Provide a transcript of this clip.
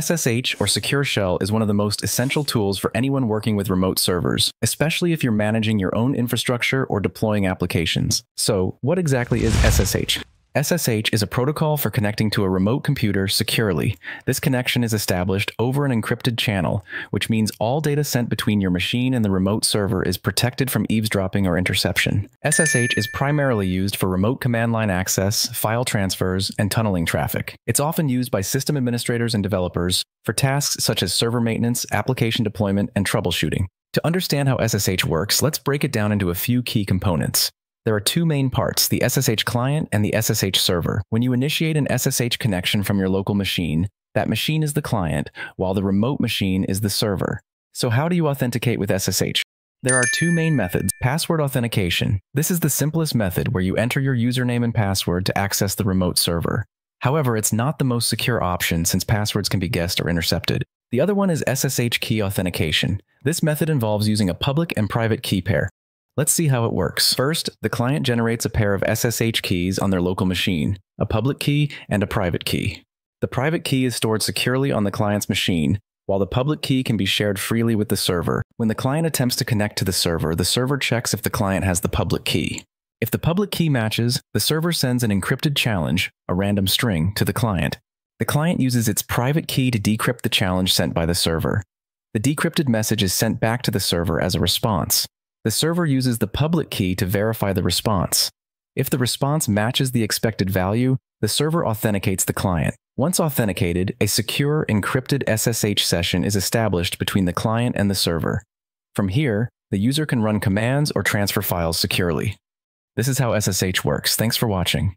SSH or Secure Shell is one of the most essential tools for anyone working with remote servers, especially if you're managing your own infrastructure or deploying applications. So, what exactly is SSH? SSH is a protocol for connecting to a remote computer securely. This connection is established over an encrypted channel, which means all data sent between your machine and the remote server is protected from eavesdropping or interception. SSH is primarily used for remote command line access, file transfers, and tunneling traffic. It's often used by system administrators and developers for tasks such as server maintenance, application deployment, and troubleshooting. To understand how SSH works, let's break it down into a few key components. There are two main parts, the SSH client and the SSH server. When you initiate an SSH connection from your local machine, that machine is the client, while the remote machine is the server. So how do you authenticate with SSH? There are two main methods. Password authentication. This is the simplest method where you enter your username and password to access the remote server. However, it's not the most secure option since passwords can be guessed or intercepted. The other one is SSH key authentication. This method involves using a public and private key pair. Let's see how it works. First, the client generates a pair of SSH keys on their local machine, a public key and a private key. The private key is stored securely on the client's machine, while the public key can be shared freely with the server. When the client attempts to connect to the server, the server checks if the client has the public key. If the public key matches, the server sends an encrypted challenge, a random string, to the client. The client uses its private key to decrypt the challenge sent by the server. The decrypted message is sent back to the server as a response. The server uses the public key to verify the response. If the response matches the expected value, the server authenticates the client. Once authenticated, a secure encrypted SSH session is established between the client and the server. From here, the user can run commands or transfer files securely. This is how SSH works. Thanks for watching.